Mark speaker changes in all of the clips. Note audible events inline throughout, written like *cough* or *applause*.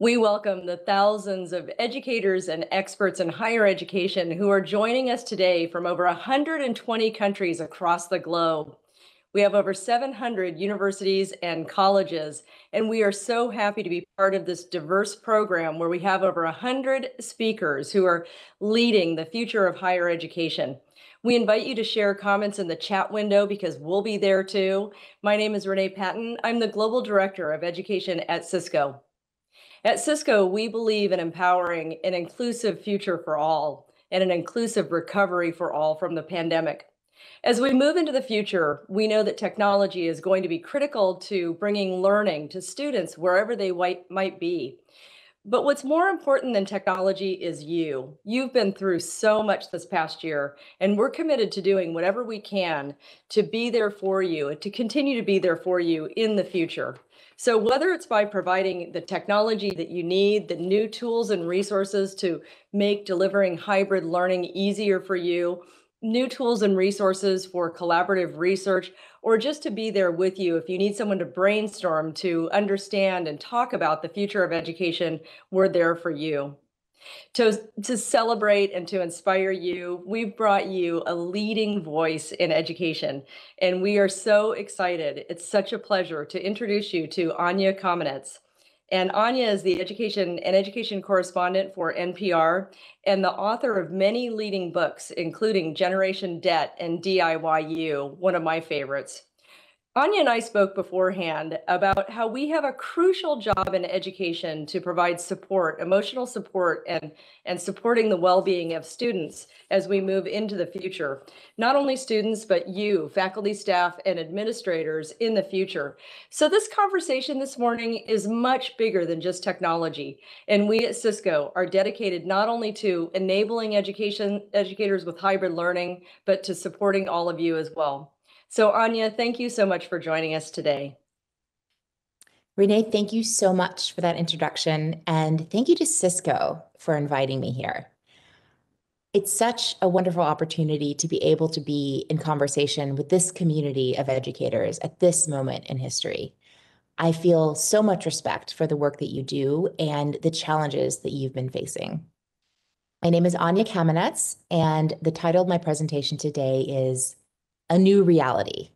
Speaker 1: We welcome the thousands of educators and experts in higher education who are joining us today from over 120 countries across the globe. We have over 700 universities and colleges, and we are so happy to be part of this diverse program where we have over 100 speakers who are leading the future of higher education. We invite you to share comments in the chat window because we'll be there too. My name is Renee Patton. I'm the Global Director of Education at Cisco. At Cisco, we believe in empowering an inclusive future for all and an inclusive recovery for all from the pandemic. As we move into the future, we know that technology is going to be critical to bringing learning to students wherever they might be. But what's more important than technology is you. You've been through so much this past year, and we're committed to doing whatever we can to be there for you and to continue to be there for you in the future. So whether it's by providing the technology that you need, the new tools and resources to make delivering hybrid learning easier for you, new tools and resources for collaborative research, or just to be there with you if you need someone to brainstorm to understand and talk about the future of education, we're there for you. To, to celebrate and to inspire you, we've brought you a leading voice in education, and we are so excited. It's such a pleasure to introduce you to Anya Kamenetz. And Anya is the education and education correspondent for NPR and the author of many leading books, including Generation Debt and DIYU, one of my favorites. Anya and I spoke beforehand about how we have a crucial job in education to provide support, emotional support, and, and supporting the well-being of students as we move into the future. Not only students, but you, faculty, staff, and administrators in the future. So this conversation this morning is much bigger than just technology. And we at Cisco are dedicated not only to enabling education educators with hybrid learning, but to supporting all of you as well. So Anya, thank you so much for joining us today.
Speaker 2: Renee, thank you so much for that introduction. And thank you to Cisco for inviting me here. It's such a wonderful opportunity to be able to be in conversation with this community of educators at this moment in history. I feel so much respect for the work that you do and the challenges that you've been facing. My name is Anya Kamenetz, and the title of my presentation today is a new reality.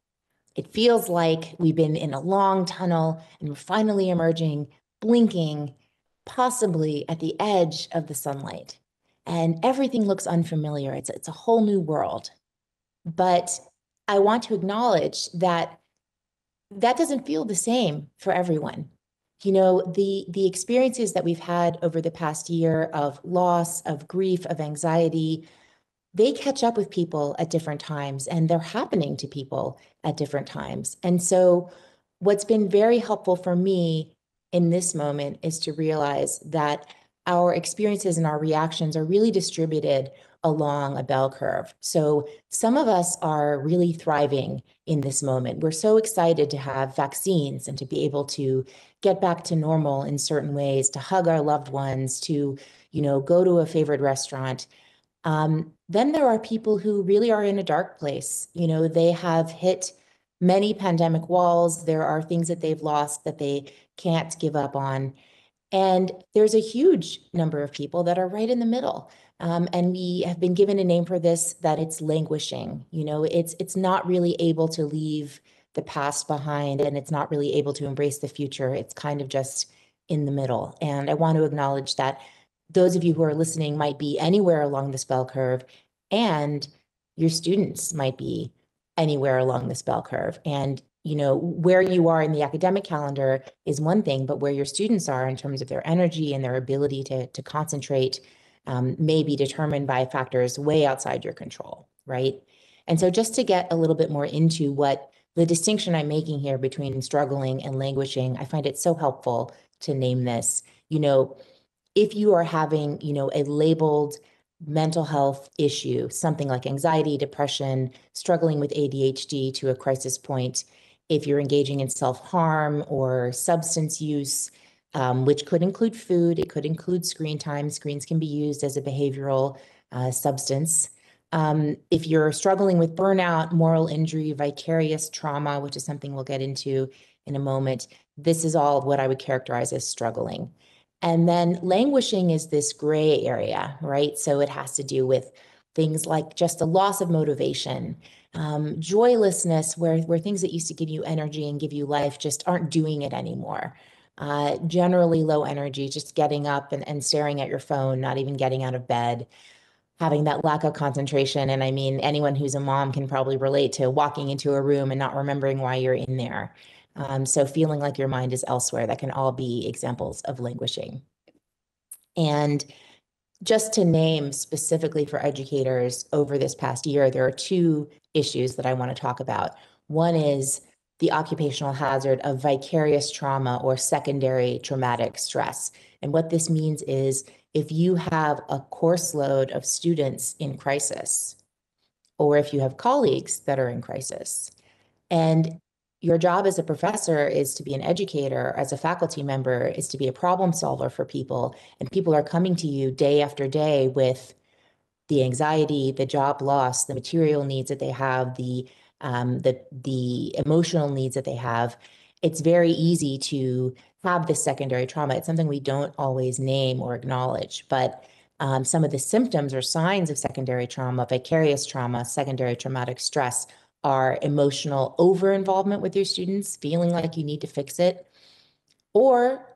Speaker 2: It feels like we've been in a long tunnel and we're finally emerging, blinking, possibly at the edge of the sunlight. And everything looks unfamiliar. It's, it's a whole new world. But I want to acknowledge that that doesn't feel the same for everyone. You know, the, the experiences that we've had over the past year of loss, of grief, of anxiety, they catch up with people at different times and they're happening to people at different times. And so, what's been very helpful for me in this moment is to realize that our experiences and our reactions are really distributed along a bell curve. So, some of us are really thriving in this moment. We're so excited to have vaccines and to be able to get back to normal in certain ways, to hug our loved ones, to, you know, go to a favorite restaurant. Um, then there are people who really are in a dark place. You know, they have hit many pandemic walls. There are things that they've lost that they can't give up on. And there's a huge number of people that are right in the middle. Um, and we have been given a name for this that it's languishing. You know, it's it's not really able to leave the past behind and it's not really able to embrace the future. It's kind of just in the middle. And I want to acknowledge that those of you who are listening might be anywhere along this bell curve, and your students might be anywhere along this bell curve. And you know where you are in the academic calendar is one thing, but where your students are in terms of their energy and their ability to to concentrate um, may be determined by factors way outside your control, right? And so, just to get a little bit more into what the distinction I'm making here between struggling and languishing, I find it so helpful to name this. You know, if you are having, you know, a labeled mental health issue, something like anxiety, depression, struggling with ADHD to a crisis point, if you're engaging in self-harm or substance use, um, which could include food, it could include screen time. Screens can be used as a behavioral uh, substance. Um, if you're struggling with burnout, moral injury, vicarious trauma, which is something we'll get into in a moment, this is all what I would characterize as struggling. And then languishing is this gray area, right? So it has to do with things like just a loss of motivation, um, joylessness, where, where things that used to give you energy and give you life just aren't doing it anymore. Uh, generally low energy, just getting up and, and staring at your phone, not even getting out of bed, having that lack of concentration. And I mean, anyone who's a mom can probably relate to walking into a room and not remembering why you're in there. Um, so feeling like your mind is elsewhere, that can all be examples of languishing. And just to name specifically for educators over this past year, there are two issues that I want to talk about. One is the occupational hazard of vicarious trauma or secondary traumatic stress. And what this means is if you have a course load of students in crisis, or if you have colleagues that are in crisis, and your job as a professor is to be an educator, as a faculty member, is to be a problem solver for people. And people are coming to you day after day with the anxiety, the job loss, the material needs that they have, the um, the the emotional needs that they have. It's very easy to have this secondary trauma. It's something we don't always name or acknowledge, but um, some of the symptoms or signs of secondary trauma, vicarious trauma, secondary traumatic stress are emotional over involvement with your students, feeling like you need to fix it, or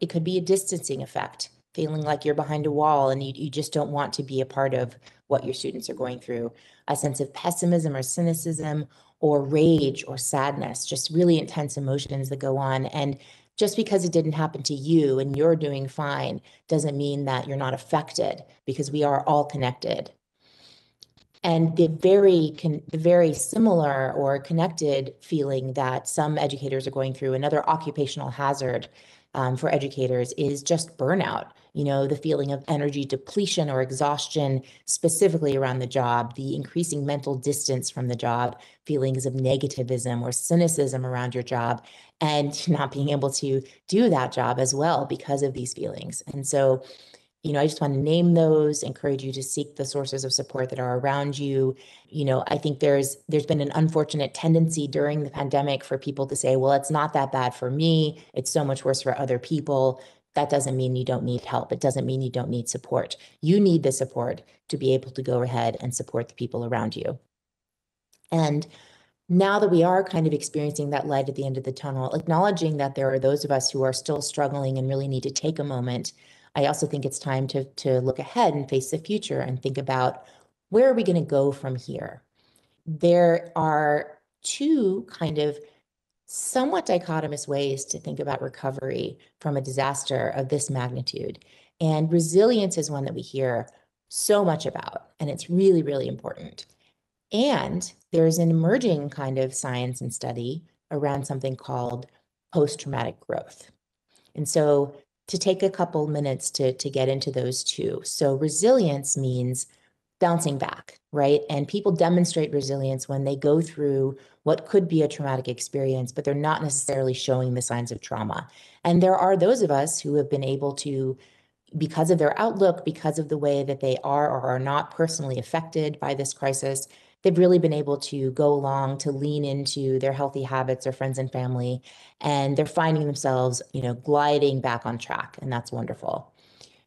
Speaker 2: it could be a distancing effect, feeling like you're behind a wall and you, you just don't want to be a part of what your students are going through, a sense of pessimism or cynicism or rage or sadness, just really intense emotions that go on. And just because it didn't happen to you and you're doing fine doesn't mean that you're not affected because we are all connected. And the very con- the very similar or connected feeling that some educators are going through, another occupational hazard um, for educators is just burnout. You know, the feeling of energy depletion or exhaustion, specifically around the job, the increasing mental distance from the job, feelings of negativism or cynicism around your job, and *laughs* not being able to do that job as well because of these feelings. And so, you know, I just want to name those, encourage you to seek the sources of support that are around you. You know, I think there's there's been an unfortunate tendency during the pandemic for people to say, well, it's not that bad for me. It's so much worse for other people. That doesn't mean you don't need help. It doesn't mean you don't need support. You need the support to be able to go ahead and support the people around you. And now that we are kind of experiencing that light at the end of the tunnel, acknowledging that there are those of us who are still struggling and really need to take a moment I also think it's time to, to look ahead and face the future and think about where are we going to go from here? There are two kind of somewhat dichotomous ways to think about recovery from a disaster of this magnitude. And resilience is one that we hear so much about, and it's really, really important. And there's an emerging kind of science and study around something called post traumatic growth. And so to take a couple minutes to, to get into those two. So, resilience means bouncing back, right? And people demonstrate resilience when they go through what could be a traumatic experience, but they're not necessarily showing the signs of trauma. And there are those of us who have been able to, because of their outlook, because of the way that they are or are not personally affected by this crisis, they've really been able to go along to lean into their healthy habits their friends and family and they're finding themselves you know gliding back on track and that's wonderful.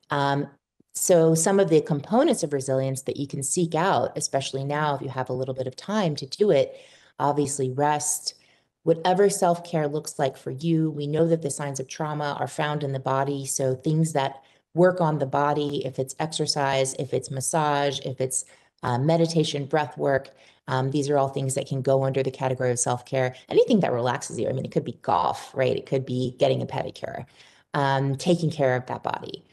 Speaker 2: Um, so some of the components of resilience that you can seek out especially now if you have a little bit of time to do it obviously rest whatever self-care looks like for you we know that the signs of trauma are found in the body so things that work on the body if it's exercise if it's massage if it's uh, meditation, breath work. Um, these are all things that can go under the category of self care. Anything that relaxes you. I mean, it could be golf, right? It could be getting a pedicure, um, taking care of that body.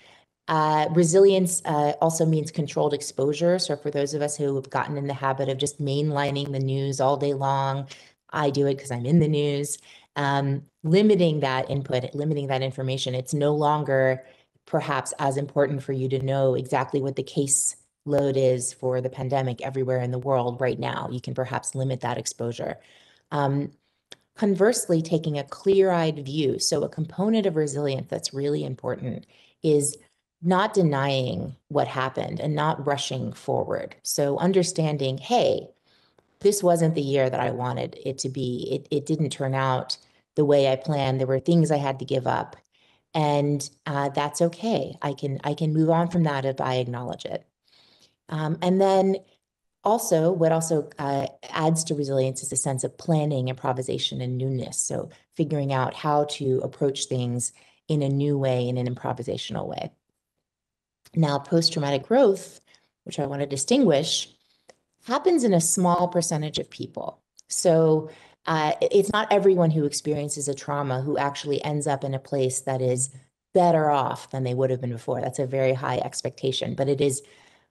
Speaker 2: Uh, resilience uh, also means controlled exposure. So, for those of us who have gotten in the habit of just mainlining the news all day long, I do it because I'm in the news, um, limiting that input, limiting that information. It's no longer perhaps as important for you to know exactly what the case load is for the pandemic everywhere in the world right now. You can perhaps limit that exposure. Um, conversely, taking a clear eyed view. So, a component of resilience that's really important is not denying what happened and not rushing forward. So, understanding, hey, this wasn't the year that I wanted it to be. It, it didn't turn out the way I planned. There were things I had to give up. And uh, that's okay. I can I can move on from that if I acknowledge it. Um, and then also, what also uh, adds to resilience is a sense of planning, improvisation, and newness. So figuring out how to approach things in a new way, in an improvisational way. Now, post-traumatic growth, which I want to distinguish, happens in a small percentage of people. So uh, it's not everyone who experiences a trauma who actually ends up in a place that is better off than they would have been before. That's a very high expectation, but it is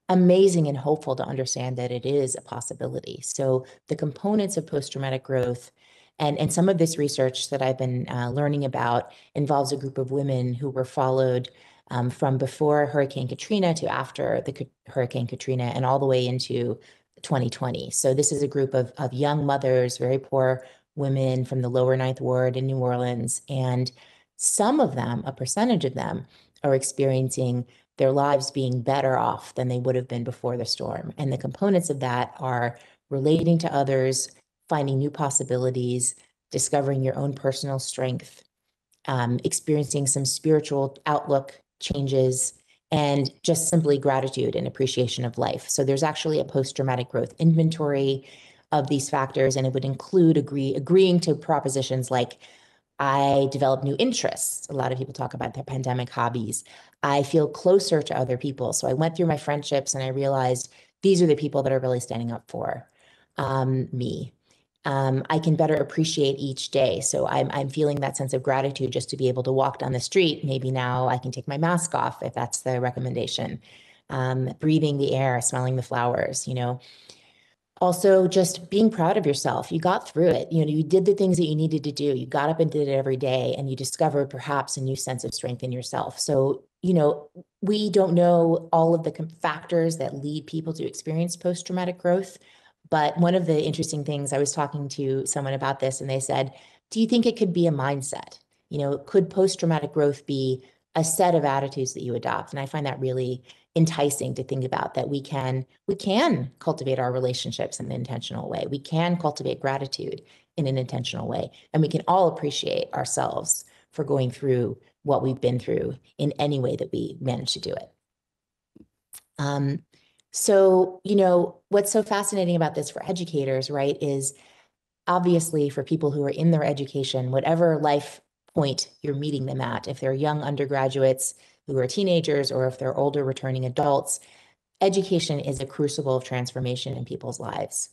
Speaker 2: amazing and hopeful to understand that it is a possibility. So the components of post-traumatic growth and, and some of this research that I've been uh, learning about involves a group of women who were followed um, from before Hurricane Katrina to after the Hurricane Katrina and all the way into 2020. So this is a group of, of young mothers, very poor women from the lower ninth ward in New Orleans. And some of them, a percentage of them, are experiencing their lives being better off than they would have been before the storm. And the components of that are relating to others, finding new possibilities, discovering your own personal strength, um, experiencing some spiritual outlook changes, and just simply gratitude and appreciation of life. So there's actually a post-traumatic growth inventory of these factors, and it would include agree agreeing to propositions like I develop new interests. A lot of people talk about their pandemic hobbies. I feel closer to other people. So I went through my friendships and I realized these are the people that are really standing up for um, me. Um, I can better appreciate each day. So I'm, I'm feeling that sense of gratitude just to be able to walk down the street. Maybe now I can take my mask off if that's the recommendation. Um, breathing the air, smelling the flowers, you know, also just being proud of yourself you got through it you know you did the things that you needed to do you got up and did it every day and you discovered perhaps a new sense of strength in yourself so you know we don't know all of the factors that lead people to experience post-traumatic growth but one of the interesting things i was talking to someone about this and they said do you think it could be a mindset? You know could post-traumatic growth be a set of attitudes that you adopt? And i find that really enticing to think about that we can we can cultivate our relationships in an intentional way. We can cultivate gratitude in an intentional way and we can all appreciate ourselves for going through what we've been through in any way that we manage to do it um, so you know what's so fascinating about this for educators right is obviously for people who are in their education whatever life point you're meeting them at if they're young undergraduates who are teenagers or if they're older returning adults, education is a crucible of transformation in people's lives.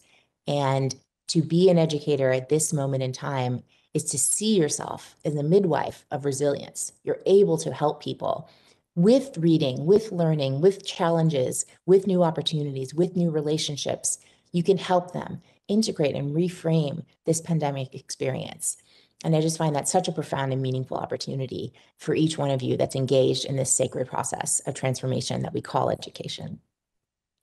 Speaker 2: And to be an educator at this moment in time is to see yourself as a midwife of resilience. You're able to help people with reading, with learning, with challenges, with new opportunities, with new relationships. You can help them integrate and reframe this pandemic experience. And I just find that such a profound and meaningful opportunity for each one of you that's engaged in this sacred process of transformation that we call education.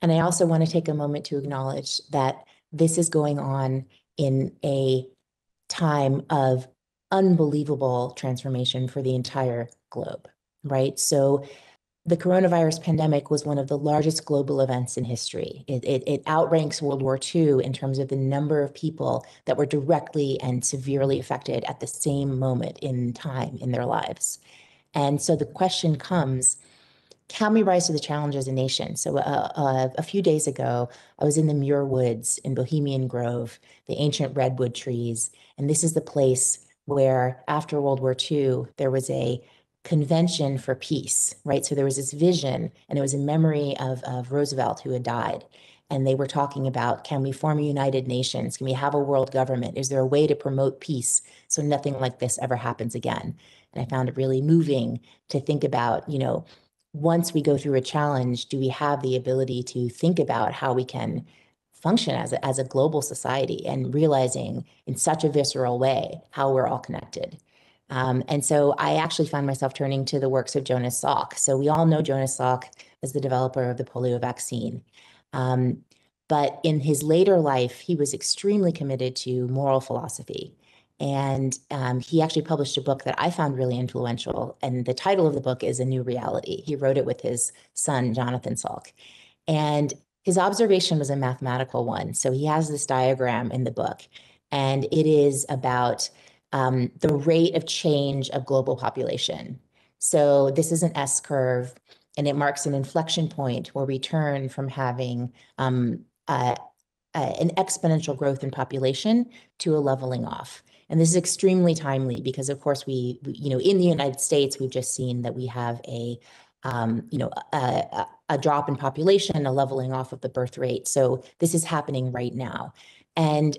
Speaker 2: And I also want to take a moment to acknowledge that this is going on in a time of unbelievable transformation for the entire globe, right? So the coronavirus pandemic was one of the largest global events in history. It, it, it, outranks World War II in terms of the number of people that were directly and severely affected at the same moment in time in their lives. And so the question comes, can we rise to the challenge as a nation? So uh, uh, a few days ago, I was in the Muir Woods in Bohemian Grove, the ancient redwood trees. And this is the place where after World War II, there was a convention for peace, right? So there was this vision, and it was in memory of, of Roosevelt who had died. And they were talking about can we form a United Nations? Can we have a world government? Is there a way to promote peace so nothing like this ever happens again? And I found it really moving to think about, you know, once we go through a challenge, do we have the ability to think about how we can function as a, as a global society and realizing in such a visceral way how we're all connected? Um, and so I actually found myself turning to the works of Jonas Salk. So we all know Jonas Salk as the developer of the polio vaccine. Um, but in his later life, he was extremely committed to moral philosophy. And um, he actually published a book that I found really influential. And the title of the book is A New Reality. He wrote it with his son, Jonathan Salk. And his observation was a mathematical one. So he has this diagram in the book, and it is about um, the rate of change of global population. So this is an S curve, and it marks an inflection point where we turn from having um, an exponential growth in population to a leveling off. And this is extremely timely because, of course, we, we you know, in the United States, we've just seen that we have a, um, you know, a, a, drop in population, a leveling off of the birth rate. So this is happening right now. And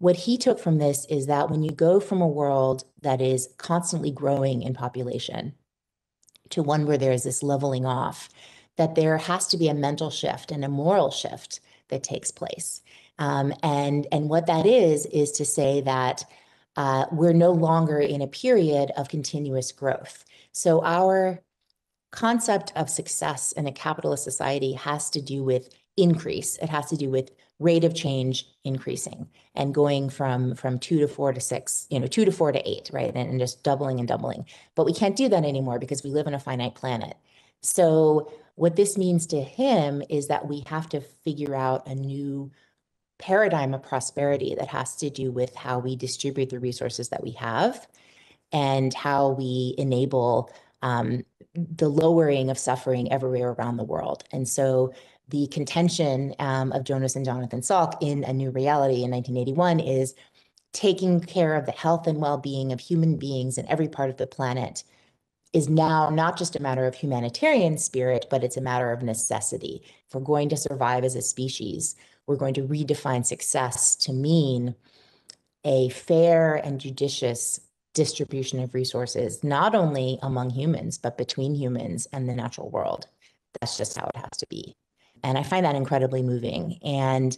Speaker 2: what he took from this is that when you go from a world that is constantly growing in population to one where there is this leveling off, that there has to be a mental shift and a moral shift that takes place. Um, and, and what that is, is to say that uh, we're no longer in a period of continuous growth. So our concept of success in a capitalist society has to do with increase. It has to do with rate of change increasing and going from from two to four to six, you know, two to four to eight, right? And, and just doubling and doubling. But we can't do that anymore because we live in a finite planet. So what this means to him is that we have to figure out a new paradigm of prosperity that has to do with how we distribute the resources that we have and how we enable um, the lowering of suffering everywhere around the world. And so the contention um, of Jonas and Jonathan Salk in A New Reality in 1981 is taking care of the health and well-being of human beings in every part of the planet is now not just a matter of humanitarian spirit, but it's a matter of necessity. If we're going to survive as a species, we're going to redefine success to mean a fair and judicious distribution of resources, not only among humans, but between humans and the natural world. That's just how it has to be. And I find that incredibly moving. And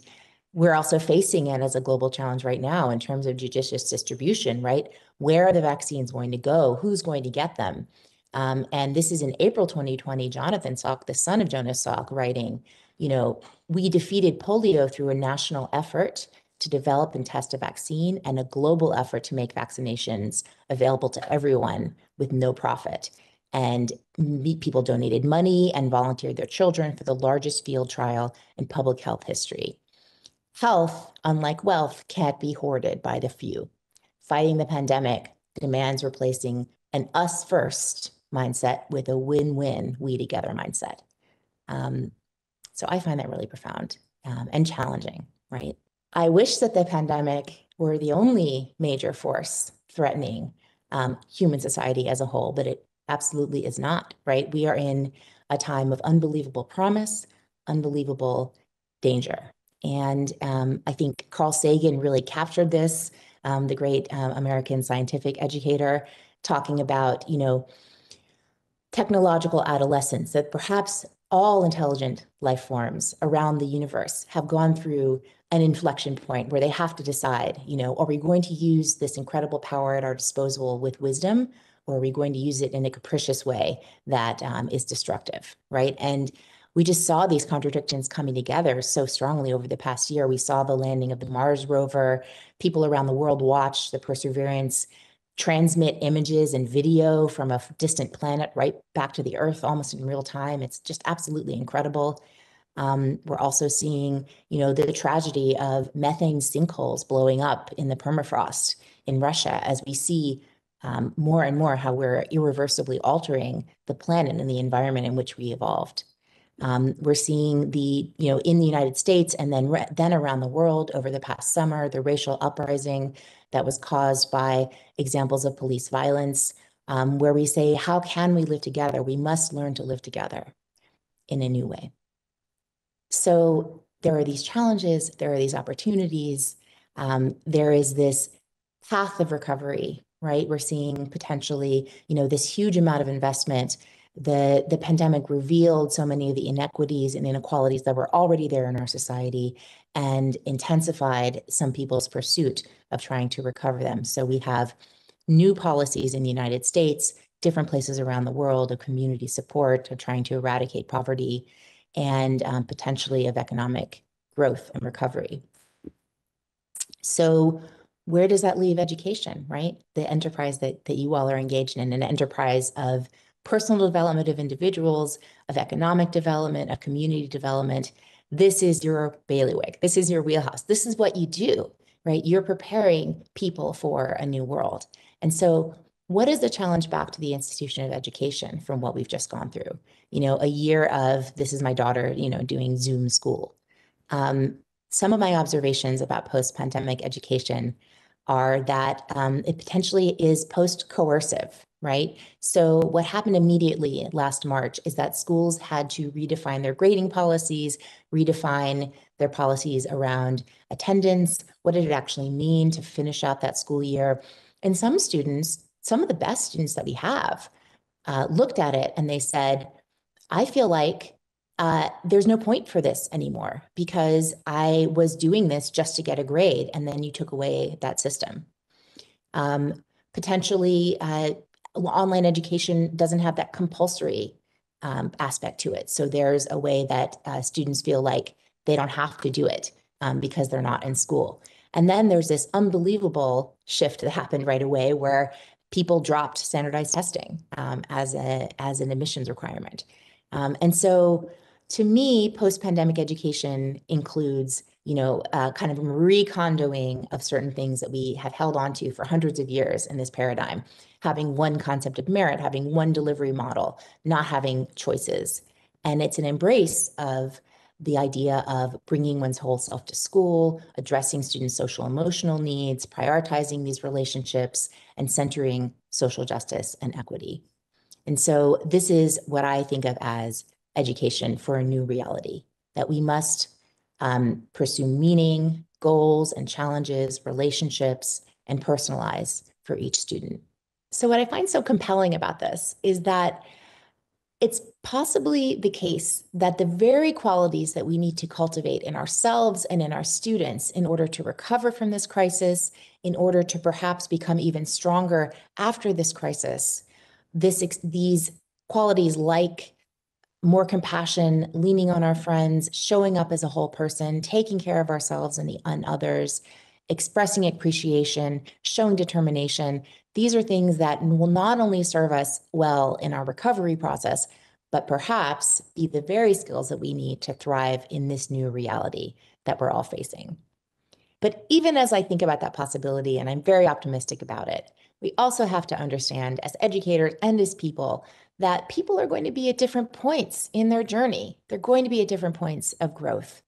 Speaker 2: we're also facing it as a global challenge right now in terms of judicious distribution, right? Where are the vaccines going to go? Who's going to get them? Um, and this is in April 2020, Jonathan Salk, the son of Jonas Salk, writing, you know, we defeated polio through a national effort to develop and test a vaccine and a global effort to make vaccinations available to everyone with no profit. And people donated money and volunteered their children for the largest field trial in public health history. Health, unlike wealth, can't be hoarded by the few. Fighting the pandemic demands replacing an us first mindset with a win win, we together mindset. Um, so I find that really profound um, and challenging, right? I wish that the pandemic were the only major force threatening um, human society as a whole, but it absolutely is not, right? We are in a time of unbelievable promise, unbelievable danger. And um, I think Carl Sagan really captured this, um, the great uh, American scientific educator, talking about, you know, technological adolescence, that perhaps all intelligent life forms around the universe have gone through an inflection point where they have to decide, you know, are we going to use this incredible power at our disposal with wisdom, or are we going to use it in a capricious way that um, is destructive, right? And we just saw these contradictions coming together so strongly over the past year. We saw the landing of the Mars rover. People around the world watched the Perseverance transmit images and video from a distant planet right back to the Earth almost in real time. It's just absolutely incredible. Um, we're also seeing, you know, the, tragedy of methane sinkholes blowing up in the permafrost in Russia as we see um, more and more how we're irreversibly altering the planet and the environment in which we evolved. Um, we're seeing the, you know, in the United States and then then around the world over the past summer, the racial uprising that was caused by examples of police violence, um, where we say, how can we live together? We must learn to live together in a new way. So there are these challenges, there are these opportunities, um, there is this path of recovery, right? We're seeing potentially, you know, this huge amount of investment. The, the pandemic revealed so many of the inequities and inequalities that were already there in our society and intensified some people's pursuit of trying to recover them. So we have new policies in the United States, different places around the world of community support, of trying to eradicate poverty, and um, potentially of economic growth and recovery. So where does that leave education, right? The enterprise that, that you all are engaged in, an enterprise of personal development of individuals, of economic development, of community development. This is your bailiwick. This is your wheelhouse. This is what you do, right? You're preparing people for a new world. And so what is the challenge back to the institution of education from what we've just gone through? You know, a year of this is my daughter, you know, doing Zoom school. Um, some of my observations about post pandemic education are that um, it potentially is post coercive, right? So, what happened immediately last March is that schools had to redefine their grading policies, redefine their policies around attendance. What did it actually mean to finish out that school year? And some students some of the best students that we have uh, looked at it and they said, I feel like uh, there's no point for this anymore because I was doing this just to get a grade, and then you took away that system. Um, potentially, uh, online education doesn't have that compulsory um, aspect to it. So there's a way that uh, students feel like they don't have to do it um, because they're not in school. And then there's this unbelievable shift that happened right away where people dropped standardized testing um, as a as an admissions requirement. Um, and so to me, post-pandemic education includes, you know, uh, kind of recondoing of certain things that we have held on to for hundreds of years in this paradigm, having one concept of merit, having one delivery model, not having choices. And it's an embrace of the idea of bringing one's whole self to school, addressing students' social emotional needs, prioritizing these relationships, and centering social justice and equity. And so, this is what I think of as education for a new reality that we must um, pursue meaning, goals, and challenges, relationships, and personalize for each student. So, what I find so compelling about this is that it's possibly the case that the very qualities that we need to cultivate in ourselves and in our students in order to recover from this crisis, in order to perhaps become even stronger after this crisis, this these qualities like more compassion, leaning on our friends, showing up as a whole person, taking care of ourselves and the and others, expressing appreciation, showing determination. These are things that will not only serve us well in our recovery process, but perhaps be the very skills that we need to thrive in this new reality that we're all facing. But even as I think about that possibility, and I'm very optimistic about it, we also have to understand as educators and as people that people are going to be at different points in their journey. They're going to be at different points of growth.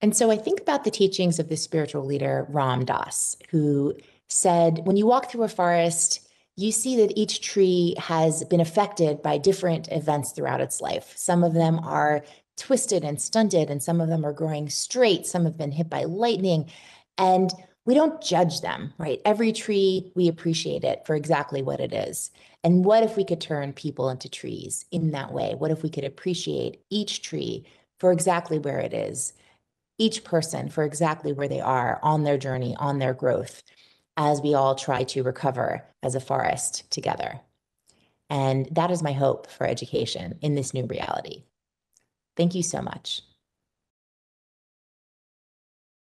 Speaker 2: And so I think about the teachings of the spiritual leader Ram Dass, who said, when you walk through a forest, you see that each tree has been affected by different events throughout its life. Some of them are twisted and stunted, and some of them are growing straight. Some have been hit by lightning. And we don't judge them, right? Every tree, we appreciate it for exactly what it is. And what if we could turn people into trees in that way? What if we could appreciate each tree for exactly where it is? each person for exactly where they are on their journey, on their growth, as we all try to recover as a forest together. And that is my hope for education in this new reality. Thank you so much.